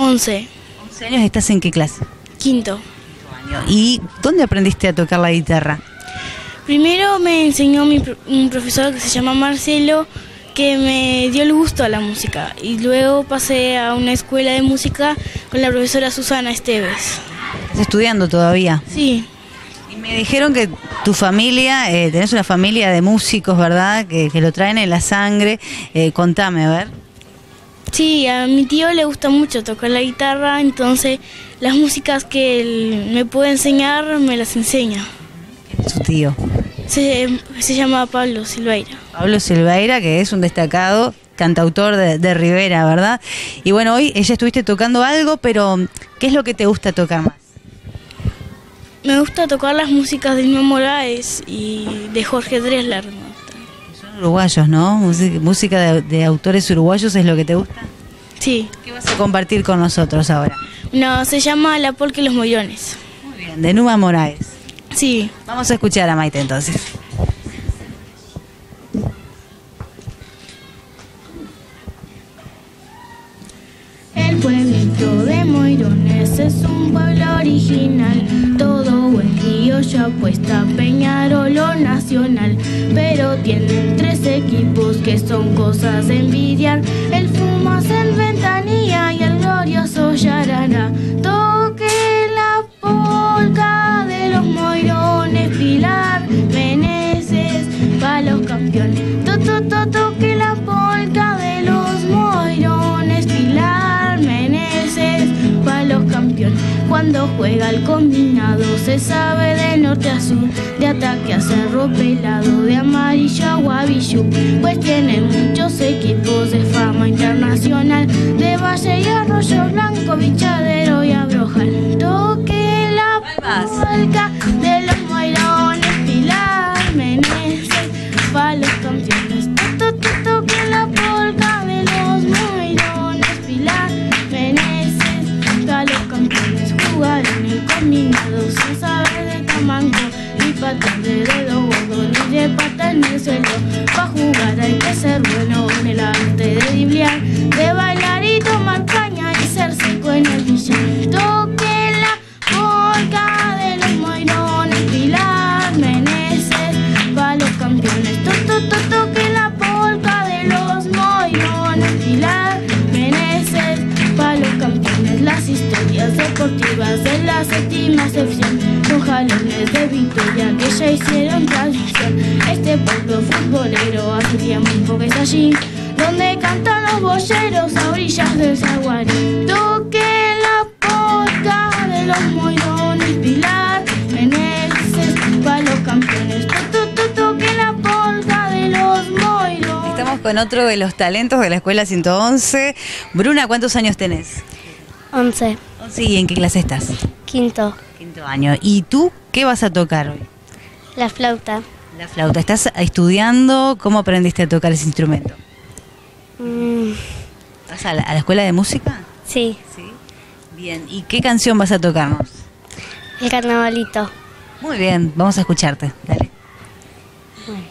11. 11 años, ¿estás en qué clase? Quinto. ¿Y dónde aprendiste a tocar la guitarra? Primero me enseñó mi, un profesor que se llama Marcelo que me dio el gusto a la música y luego pasé a una escuela de música con la profesora Susana Esteves. ¿Estás estudiando todavía? Sí, Y me dijeron que tu familia, eh, tenés una familia de músicos, ¿verdad? Que, que lo traen en la sangre. Eh, contame, a ver. Sí, a mi tío le gusta mucho tocar la guitarra, entonces las músicas que él me puede enseñar me las enseña. Su tío. Se, se llama Pablo Silveira. Pablo Silveira, que es un destacado cantautor de, de Rivera, ¿verdad? Y bueno, hoy ella estuviste tocando algo, pero ¿qué es lo que te gusta tocar más? Me gusta tocar las músicas de Inma Moraes y de Jorge Dresler. Uruguayos, ¿no? Música, de, de autores uruguayos es lo que te gusta. Sí, ¿Qué vas a compartir con nosotros ahora? no, se llama La Polca y los Mollones. Muy bien, de Numa Moraes. Sí, Vamos a escuchar a Maite entonces. El pueblito de Moirones es un pueblo original. Todo buen río ya apuesta a Peñarol o Nacional. Tienen tres equipos que son cosas de envidiar. El Fumas, el Ventanilla y el glorioso Yarara. Toque la polca de los Moirones, Pilar, Meneses, pa' los campeones. To, to, to, toque Cuando juega el combinado se sabe de norte a sur, de ataque a cerro pelado, de amarillo a guavillú. Pues tienen muchos equipos de fama internacional, de Valle y Arroyo Blanco, Bichadero y Abrojal. Toque la polca de patas de dedo gordo, ni de pata en el suelo. Pa' jugar hay que ser bueno en el arte de driblear, de bailar historias deportivas de la séptima sección, con jalones de victoria que ya hicieron transmisión. Este pueblo futbolero hace tiempo que está allí, donde cantan los boyeros a orillas del Zaguarí. Toque la polca de los moirones, Pilar, Meneses, pa' los campeones. To, to, to, toque la polca de los. Estamos con otro de los talentos de la Escuela 111. Bruna, ¿cuántos años tenés? 11. Sí, ¿en qué clase estás? Quinto. Quinto año. ¿Y tú qué vas a tocar hoy? La flauta. La flauta. ¿Estás estudiando? ¿Cómo aprendiste a tocar ese instrumento? Mm, ¿Vas a la, a la escuela de música? sí, Sí. Bien. ¿Y qué canción vas a tocarnos? el carnavalito. Muy bien, vamos a escucharte. Dale. Bueno.